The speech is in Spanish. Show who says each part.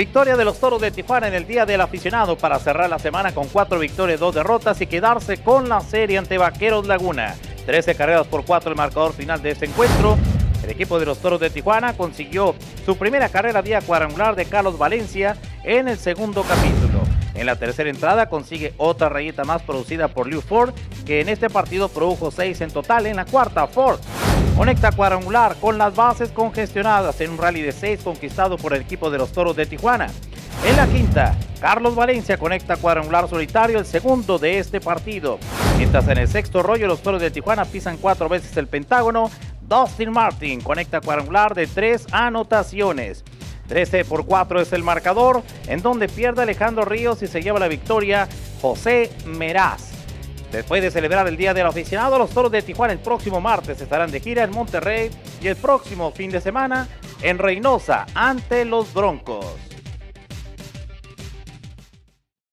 Speaker 1: Victoria de los Toros de Tijuana en el Día del Aficionado para cerrar la semana con cuatro victorias, dos derrotas y quedarse con la serie ante Vaqueros Laguna. 13 carreras por cuatro el marcador final de este encuentro. El equipo de los Toros de Tijuana consiguió su primera carrera vía cuadrangular de Carlos Valencia en el segundo capítulo. En la tercera entrada consigue otra rayita más producida por Liu Ford, que en este partido produjo seis en total. En la cuarta, Ford Conecta cuadrangular con las bases congestionadas en un rally de 6 conquistado por el equipo de los Toros de Tijuana. En la quinta, Carlos Valencia conecta cuadrangular solitario, el segundo de este partido. Mientras en el sexto rollo los Toros de Tijuana pisan cuatro veces el pentágono, Dustin Martin conecta cuadrangular de tres anotaciones. 13 por 4 es el marcador, en donde pierde Alejandro Ríos y se lleva la victoria José Meraz. Después de celebrar el Día del Aficionado, los Toros de Tijuana el próximo martes estarán de gira en Monterrey y el próximo fin de semana en Reynosa ante los Broncos.